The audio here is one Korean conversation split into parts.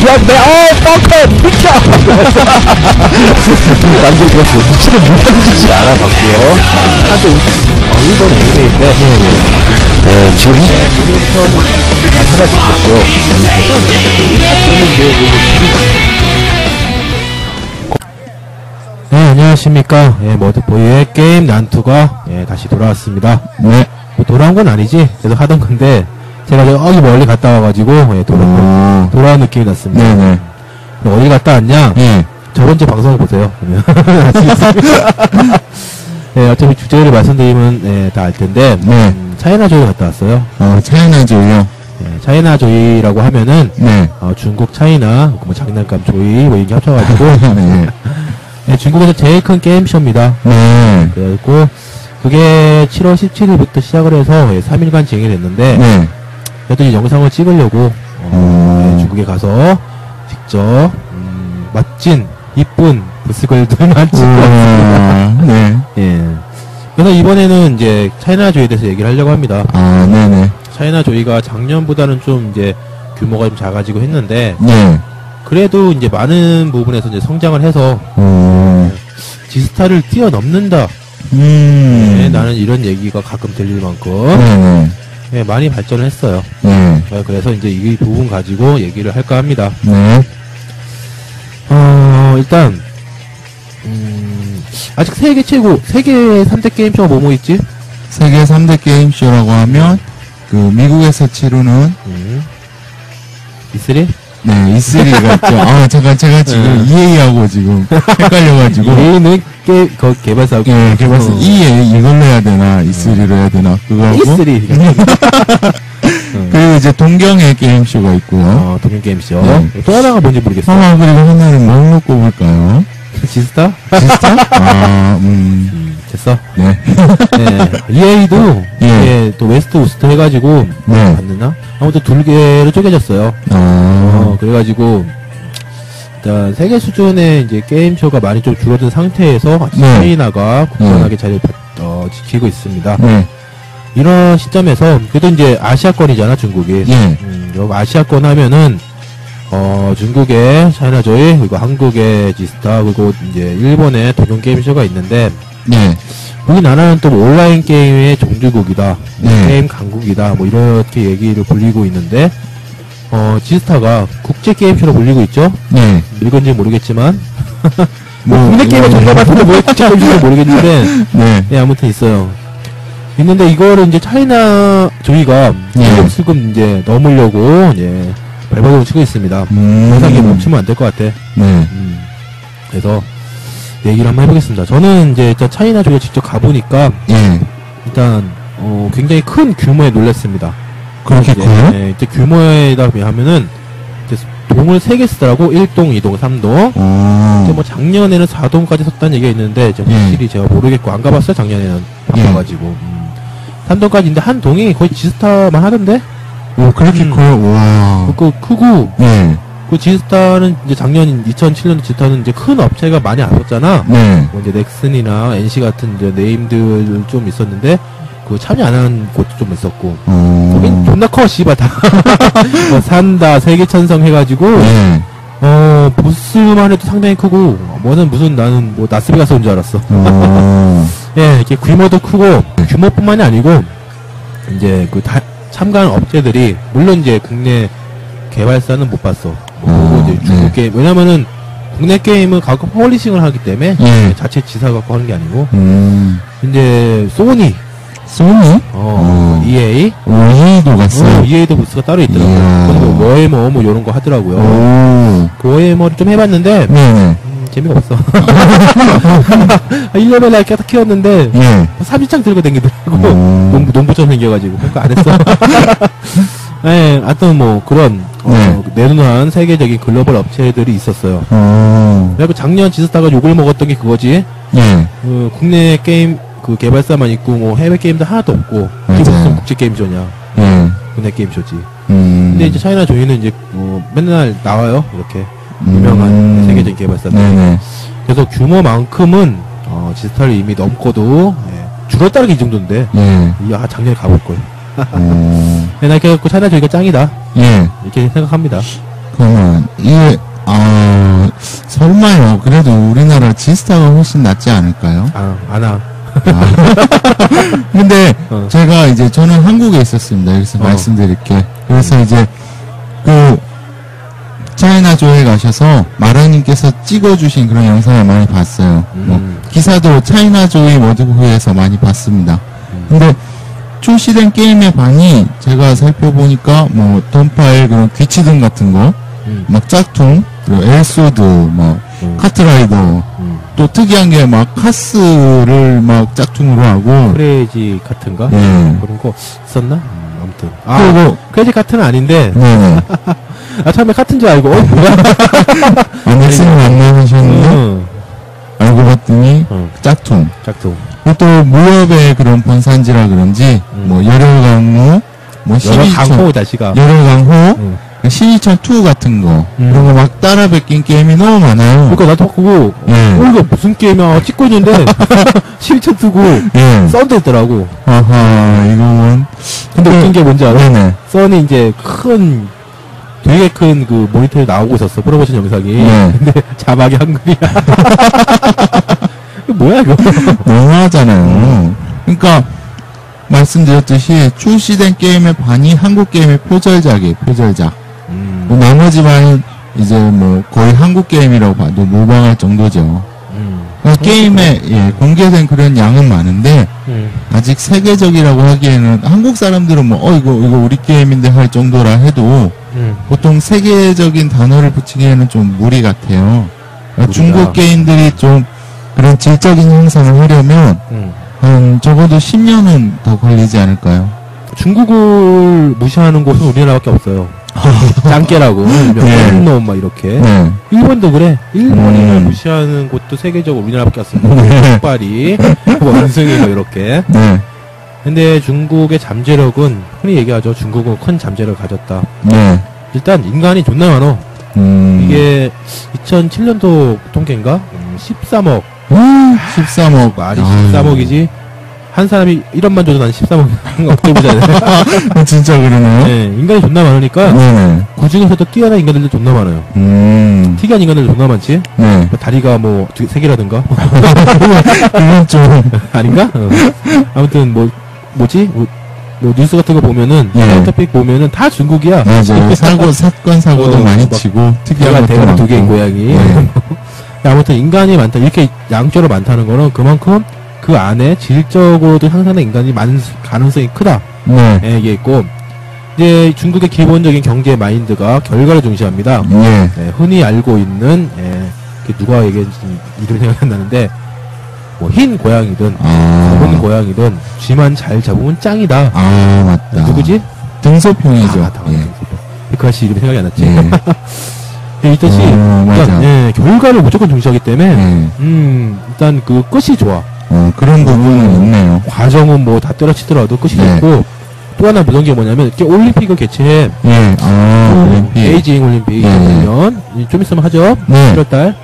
미안해. 어, 펑크! 비켜! 남들 그렇고, 미치는 못던지지 않아, 봤고요. 한대 어, 1번 에이인데 네, 지금 유니턴 다 사라지겠고요. 네, 안녕하십니까. 예, 머드보이의 게임 난투가, 예, 다시 돌아왔습니다. 네. 뭐 돌아온 건 아니지. 계속 하던 건데, 제가 저기 멀리 갔다 와가지고, 예, 돌아, 어, 돌아온 느낌이 났습니다. 네네. 어디 갔다 왔냐? 예. 저번 주 방송을 보세요. 네, 어차피 주제를 말씀드리면 예, 다알 텐데 네. 음, 차이나 조이 갔다 왔어요. 어, 차이나조요. 예, 차이나 조이라고 하면은 네. 어, 중국 차이나 뭐 장난감 조이 뭐 이렇게 합쳐가지고 네. 예, 중국에서 제일 큰 게임쇼입니다. 네. 그래갖고 그게 7월 17일부터 시작을 해서 예, 3일간 진행이 됐는데 네. 그래도 이 영상을 찍으려고 어, 어. 예, 중국에 가서 직접 음, 멋진 이쁜 부스걸들만 찍고 왔습니다. 우와. 네. 예. 그래서 이번에는 이제 차이나 조이에 대해서 얘기를 하려고 합니다. 아, 네네. 차이나 조이가 작년보다는 좀 이제 규모가 좀 작아지고 했는데 네. 그래도 이제 많은 부분에서 이제 성장을 해서 어, 지스타를 뛰어넘는다. 음. 예, 나는 이런 얘기가 가끔 들릴 만큼 네네. 예, 많이 발전을 했어요. 네. 예, 그래서 이제 이 부분 가지고 얘기를 할까 합니다. 네. 어, 일단 음, 아직 세계 최고 세계 3대 게임쇼가 뭐뭐 있지? 세계 3대 게임쇼라고 하면, 그, 미국에서 치르는, 음, E3? 네, E3가 있죠. 아, 잠깐, 제가 지금 네. EA하고 지금 헷갈려가지고. EA는 게, 거, 개발사고. 예, 개발사 어. EA 이걸로 해야 되나, E3로 해야 되나, 그거하고. E3. 그리고 이제 동경의 게임쇼가 있고요. 어, 동경게임쇼. 네. 또 하나가 뭔지 모르겠어. 아, 그리고 하나는 뭘로 꼽을까요? 지스타? 비슷한? 아, 음, 음, 됐어. 네. 네. EA도, 예. 이게 또 west east 해가지고, 네. 봤느나? 아무튼 두 개로 쪼개졌어요. 어, 아, 그래가지고, 일단, 세계 수준의 이제 게임쇼가 많이 좀 줄어든 상태에서, 네. 차이나가 굳건하게 자리를, 바- 어, 지키고 있습니다. 네. 이런 시점에서, 그래도 이제 아시아권이잖아, 중국이. 예. 음, 요 아시아권 하면은 어 중국의 차이나조이 그리고 한국의 지스타 그리고 이제 일본의 도전 게임쇼가 있는데 네. 우리나라는 또 뭐 온라인 게임의 종주국이다 네. 게임 강국이다 뭐 이렇게 얘기를 불리고 있는데 어 지스타가 국제 게임쇼로 불리고 있죠 네. 읽은지 모르겠지만 뭐 뭐, 국내 게임의 뭐, 정보 같은데 뭐 국제 게임쇼인지 모르겠는데 네. 예 아무튼 있어요 있는데 이거를 이제 차이나 조이가 예. 슬금슬금 이제 넘으려고 예 발버둥을 치고 있습니다 음. 영상이 멈추면 안 될 것 같아. 네. 음. 그래서 얘기를 한번 해보겠습니다. 저는 이제 일단 차이나 쪽에 직접 가보니까 예. 일단 어, 굉장히 큰 규모에 놀랐습니다. 이제, 커요? 네, 이제 규모에다 비하면은 이제 동을 3개 쓰더라고 1동, 2동, 3동. 어. 이제 뭐 작년에는 4동까지 썼다는 얘기가 있는데 이제 예. 확실히 제가 모르겠고 안 가봤어요 작년에는 예. 바빠가지고. 음. 3동까지 인데 한 동이 거의 지스타만 하던데? 오, 그렇게 음. 와. 그 크고 네. 그 지스타는 이제 작년 2007년 지스타는 이제 큰 업체가 많이 안 썼잖아. 네. 뭐 이제 넥슨이나 NC 같은 이제 네임들 좀 있었는데 그 참여 안 한 곳도 좀 있었고 거긴 어. 존나 커 씨발 다 뭐 산다 세계 천성 해가지고 네. 어 부스만 해도 상당히 크고 뭐는 무슨 나는 뭐 나스베가스 온 줄 알았어 어. 예 이렇게 규모도 크고 규모뿐만이 아니고 이제 그 다, 참가하는 업체들이 물론 이제 국내 개발사는 못 봤어 뭐 어, 이제 중국 네. 게임 왜냐면은 국내 게임은 가끔 폴리싱을 하기 때문에 예. 자체 지사 갖고 하는 게 아니고 음. 이제 소니 소니? 어, 어. EA 오이도 갔어요? 어, EA도 부스가 따로 있더라고요. 그래서 뭐 워해머 뭐 이런 거 하더라고요. 오. 그 워해머를 좀 해봤는데 네네. 음, 재미가 없어. 1레벨 날 깨다 키웠는데 예. 30장 들고 다니더라고. 오. 농부 농부처럼 생겨가지고 그러니까 안 했어. 네, 하여튼 뭐 그런 어, 네. 내놓은 세계적인 글로벌 업체들이 있었어요. 어. 그리고 작년 지스타가 욕을 먹었던 게 그거지. 예. 그 국내 게임 그 개발사만 있고 뭐 해외 게임도 하나도 없고. 무슨 국제 게임쇼냐? 예. 국내 게임쇼지. 음. 근데 이제 차이나 조이는 이제 뭐 맨날 나와요 이렇게 유명한 음. 세계적인 개발사들. 네네. 그래서 규모만큼은 어, 지스타를 이미 넘고도 예, 줄었다는 게이 정도인데 예. 이야 작년에 가볼 걸. 어. 나 그래갖고 차이나 조이가 짱이다 예. 이렇게 생각합니다. 그러면 이게, 아, 설마요. 그래도 우리나라 지스타가 훨씬 낫지 않을까요? 아, 안 와. 근데 어. 제가 이제 저는 한국에 있었습니다. 여기서 어. 말씀드릴게. 그래서 이제 그 차이나 조에 가셔서 마랑님께서 찍어주신 그런 영상을 많이 봤어요. 음. 뭐 기사도 차이나 조이 워드부에서 많이 봤습니다. 음. 근데 출시된 게임의 반이 제가 살펴보니까 뭐 던파일 그런 귀치등 같은 거, 음. 막 짝퉁, 그리고 엘소드, 뭐 음. 카트라이더, 음. 또 특이한 게 막 카스를 막 짝퉁으로 하고 크레이지 카트인가? 예. 그런 거 있었나? 음, 아무튼. 아, 그리고 크레이지 카트는 아닌데, 네네 아, 처음에 카트인 줄 알고, 어, 뭐야? 안엑스님 안내하셨는데 응. 알고 봤더니 응. 짝퉁 짝퉁. 또 무협의 그런 본산지라 그런지 음. 뭐 열혈 강호 뭐 여러 12천 강호 다시가. 열혈 강호 응. 12천2 같은 거 음. 그런 거 막 따라 베낀 게임이 너무 많아요 그러니까 나도 보고, 예. 어, 이거 무슨 게임이야? 찍고 있는데, 실천 쓰고, 예 썬도 있더라고. 아하 이거는 근데 웃긴 게 뭔지 알아? 네네 썬이 이제 큰, 되게 큰 그 모니터에 나오고 있었어. 프로모션 영상이. 네. 근데 자막이 한글이야. 뭐야, 이거? 너무하잖아요 그러니까 말씀드렸듯이 출시된 게임의 반이 한국 게임의 표절작이에요 표절작 나머지 반은 이제 뭐 거의 한국 게임이라고 봐도 무방할 정도죠. 음, 그러니까 게임에 예, 공개된 그런 양은 많은데 음, 아직 세계적이라고 하기에는 한국 사람들은 뭐 어 이거 이거 우리 게임인데 할 정도라 해도 음. 보통 세계적인 단어를 붙이기에는 좀 무리 같아요. 그러니까. 중국 게임들이 좀 그런 질적인 형성을 하려면 음. 한 적어도 10년은 더 걸리지 않을까요? 중국을 무시하는 곳은 우리나라밖에 없어요. 짱깨라고, 네. 놈, 막 이렇게. 네. 일본도 그래. 일본인을 음. 무시하는 곳도 세계적으로 우리나라밖에 없습니다. 네. 폭발이, 원숭이, 뭐 이렇게. 네. 근데 중국의 잠재력은 흔히 얘기하죠. 중국은 큰 잠재력을 가졌다. 네. 일단 인간이 존나 많어. 음. 이게 2007년도 통계인가? 음, 13억. 음, 13억. 말이 아유. 13억이지. 한 사람이 1원만 줘도 난 13억 억대부잖아요. 아, 진짜 그러네요? 네, 인간이 존나 많으니까 네네. 그 중에서도 뛰어난 인간들도 존나 많아요. 음, 특이한 인간들도 존나 많지. 네. 뭐 다리가 뭐 세 개라든가 그건 좀, 아닌가? 어. 아무튼 뭐 뭐지? 뭐, 뭐 뉴스 같은 거 보면은 예. 사이언터픽 보면은 다 중국이야. 맞아요. 사고, 사건, 사고도 어, 많이 막 치고, 특이한 대가. 두 개인 고양이. 네. 아무튼 인간이 많다. 이렇게 양적으로 많다는 거는 그만큼 그 안에 질적으로도 향상된 인간이 많은 가능성이 크다. 네. 예, 이게 있고 이제 중국의 기본적인 경제 마인드가 결과를 중시합니다. 예. 예, 흔히 알고 있는 예, 그 누가 얘기했는지 이름이 생각이 안 나는데 뭐 흰 고양이든 아. 검은 고양이든 쥐만 잘 잡으면 짱이다. 아, 맞다. 누구지? 등소평이죠. 아. 예. 그 아저씨 이름이 생각이 안 났지. 예. 예, 이 뜻이 어. 일단 예, 결과를 무조건 중시하기 때문에 예. 음 일단 그 끝이 좋아. 어, 그런 부분은 있네요. 과정은 뭐 다 때려치더라도 끝이 네. 좋고 또 하나 무서운 게 뭐냐면 이렇게 올림픽을 개최해 예. 아, 올림픽. 베이징 올림픽 네. 2000년 좀 있으면 하죠 네. 1월달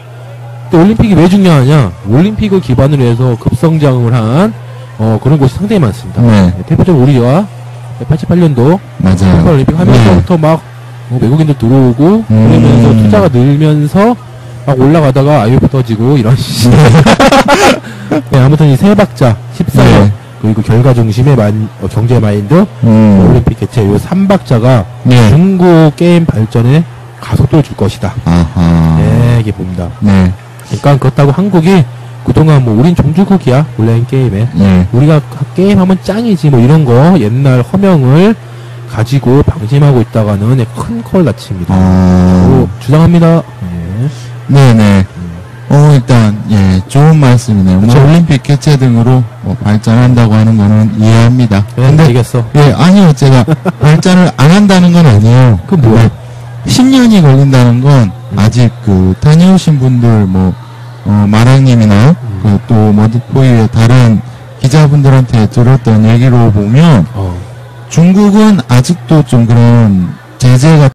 근데 올림픽이 왜 중요하냐 올림픽을 기반으로 해서 급성장을 한 어, 그런 곳이 상당히 많습니다 네. 네, 대표적으로 우리가 88년도 맞아요. 올림픽 하면서부터 막 어, 외국인들 들어오고 음. 그러면서 투자가 늘면서 막 올라가다가 IMF 터지고 이런 시 네, 아무튼 이 세 박자 14년 네. 그리고 결과 중심의 만- 어, 경제 마인드 음. 올림픽 개최 요 3박자가 예. 중국 게임 발전에 가속도를 줄 것이다. 아하. 네, 이게 봅니다. 네. 그러니까 그렇다고 한국이 그동안 뭐 우린 종주국이야 온라인 게임에 예. 우리가 게임 하면 짱이지 뭐 이런 거 옛날 허명을 가지고 방심하고 있다가는 큰콜 다칩니다. 아. 로 주장합니다. 네. 네네. 어, 일단, 예, 좋은 말씀이네요. 뭐, 그쵸. 올림픽 개최 등으로 뭐 발전한다고 하는 거는 이해합니다. 네, 근데, 되겠어. 예, 아니요, 제가 발전을 안 한다는 건 아니에요. 그 뭐야? 10년이 걸린다는 건 음. 아직 그 다녀오신 분들 뭐, 어, 마랑님이나 음. 그또 머드포이의 다른 기자분들한테 들었던 얘기로 보면 어. 중국은 아직도 좀 그런 제재 같은